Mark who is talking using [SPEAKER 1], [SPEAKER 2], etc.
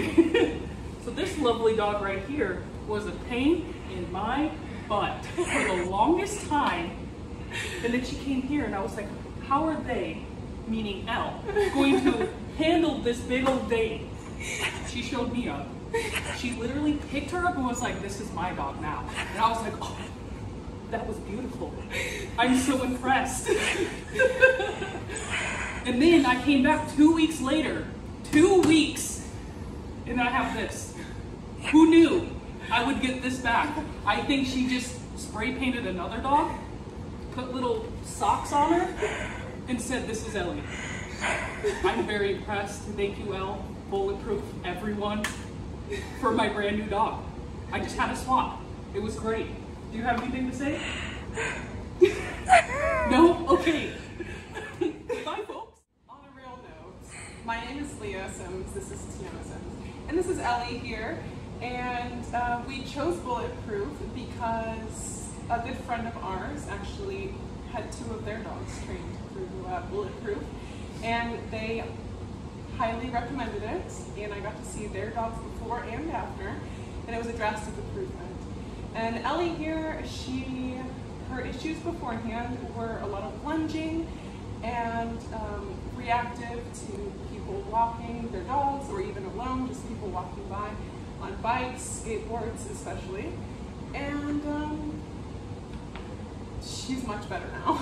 [SPEAKER 1] so this lovely dog right here was a pain in my butt for the longest time. And then she came here and I was like, how are they, meaning Elle, going to handle this big old Dane? She showed me up. She literally picked her up and was like, this is my dog now. And I was like, oh, that was beautiful. I'm so impressed. and then I came back two weeks later, two weeks, I have this. Who knew I would get this back? I think she just spray painted another dog, put little socks on her, and said, this is Ellie. I'm very impressed. Thank you, Elle. Bulletproof, everyone, for my brand new dog. I just had a swap. It was great. Do you have anything to say?
[SPEAKER 2] My name is Leah Sims. This is Tiana Sims. And this is Ellie here. And uh, we chose Bulletproof because a good friend of ours actually had two of their dogs trained through uh, Bulletproof. And they highly recommended it. And I got to see their dogs before and after. And it was a drastic improvement. And Ellie here, she, her issues beforehand were a lot of lunging and um, reactive to people walking their dogs or even alone, just people walking by on bikes, skateboards especially. And um, she's much better now.